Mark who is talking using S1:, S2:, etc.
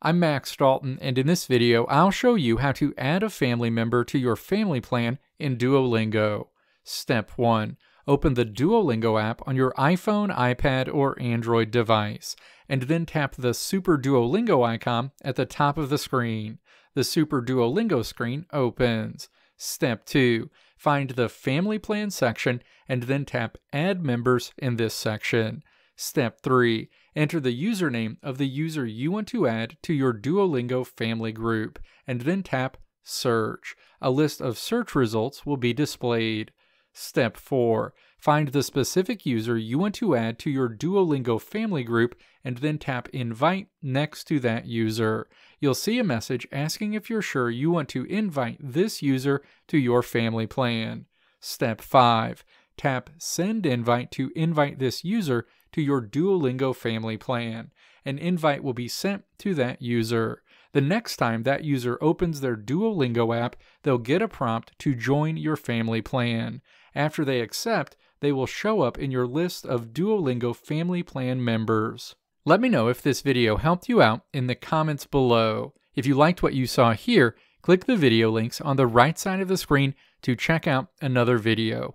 S1: I'm Max Dalton, and in this video, I'll show you how to add a family member to your family plan in Duolingo. Step 1. Open the Duolingo app on your iPhone, iPad, or Android device, and then tap the Super Duolingo icon at the top of the screen. The Super Duolingo screen opens. Step 2. Find the Family Plan section and then tap Add Members in this section. Step 3. Enter the username of the user you want to add to your Duolingo family group, and then tap Search. A list of search results will be displayed. Step 4. Find the specific user you want to add to your Duolingo family group and then tap Invite next to that user. You'll see a message asking if you're sure you want to invite this user to your family plan. Step 5. Tap Send Invite to invite this user to your Duolingo family plan. An invite will be sent to that user. The next time that user opens their Duolingo app, they'll get a prompt to join your family plan. After they accept, they will show up in your list of Duolingo family plan members. Let me know if this video helped you out in the comments below. If you liked what you saw here, click the video links on the right side of the screen to check out another video.